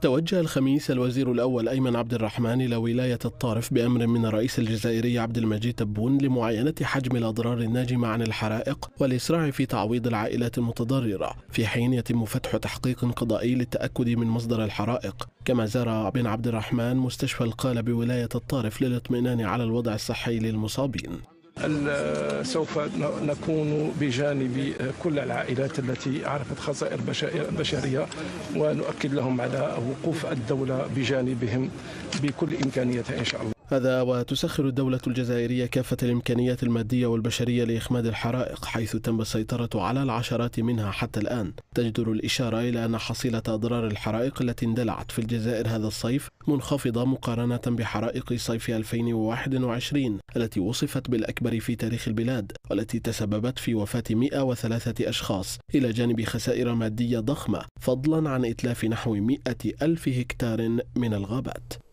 توجه الخميس الوزير الأول أيمن عبد الرحمن إلى ولاية الطارف بأمر من الرئيس الجزائري عبد المجيد تبون لمعاينة حجم الأضرار الناجمة عن الحرائق والإسراع في تعويض العائلات المتضررة في حين يتم فتح تحقيق قضائي للتأكد من مصدر الحرائق. كما زار بن عبد الرحمن مستشفى القالة بولاية الطارف للاطمئنان على الوضع الصحي للمصابين. سوف نكون بجانب كل العائلات التي عرفت خسائر بشرية ونؤكد لهم على وقوف الدولة بجانبهم بكل امكانياتها إن شاء الله. هذا وتسخر الدولة الجزائرية كافة الإمكانيات المادية والبشرية لإخماد الحرائق حيث تم السيطرة على العشرات منها حتى الآن. تجدر الإشارة إلى أن حصيلة أضرار الحرائق التي اندلعت في الجزائر هذا الصيف منخفضة مقارنة بحرائق صيف 2021 التي وصفت بالأكبر في تاريخ البلاد والتي تسببت في وفاة 103 أشخاص إلى جانب خسائر مادية ضخمة فضلا عن إتلاف نحو 100 ألف هكتار من الغابات.